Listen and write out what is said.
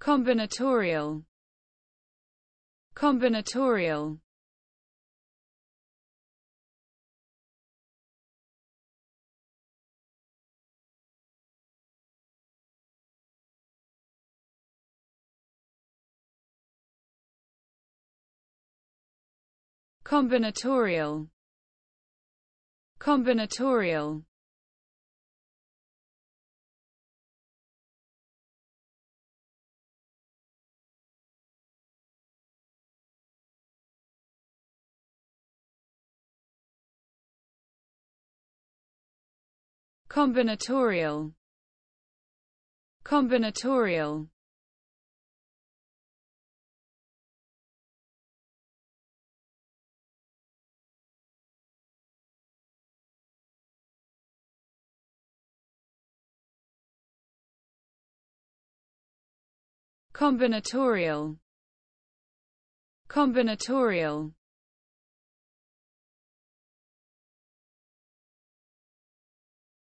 combinatorial. Combinatorial. Combinatorial. Combinatorial combinatorial. Combinatorial. Combinatorial. Combinatorial